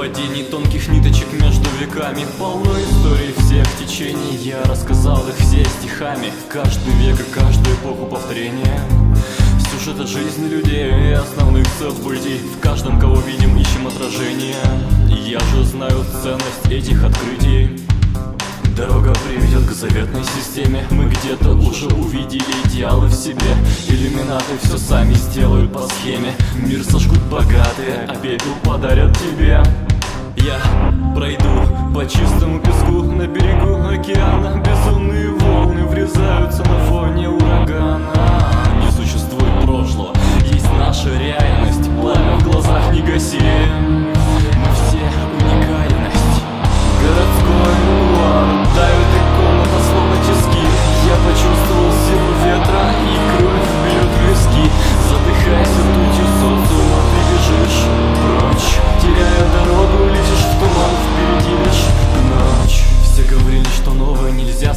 совпадений Тонких ниточек между веками. Полно историй всех течений. Я рассказал их все стихами. Каждый век и каждую эпоху повторения. Сюжета жизни людей и основных событий. В каждом, кого видим, ищем отражение. Я же знаю ценность этих открытий. Дорога приведет к заветной системе. Мы где-то уже увидели идеалы в себе. Иллюминаты все сами сделают по схеме. Мир сожгут богатые, а пепел подарят тебе пройду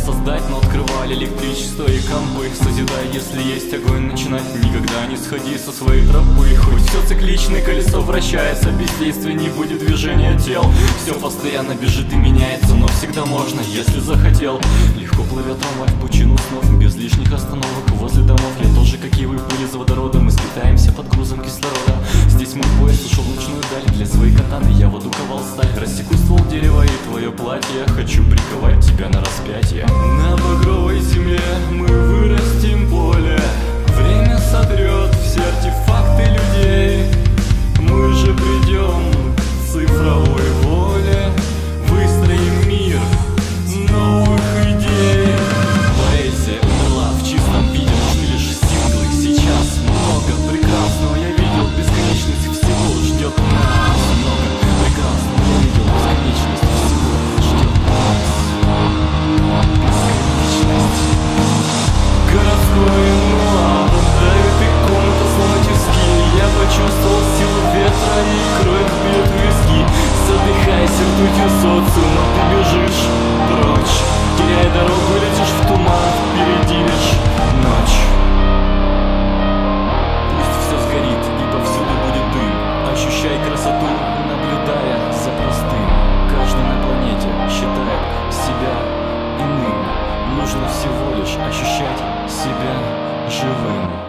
создать Но открывали электричество и компы. Созидай, если есть огонь Начинать никогда не сходи со своей тропы. Хоть все циклично, колесо вращается Без действия не будет движения тел. Все постоянно бежит и меняется Но всегда можно, если захотел. Легко плывет трамвай в пучину снов Без лишних ночную даль. Для своей катаны я воду ковал сталь. Рассеку ствол дерева и твое платье. Хочу приковать тебя на распятие 智慧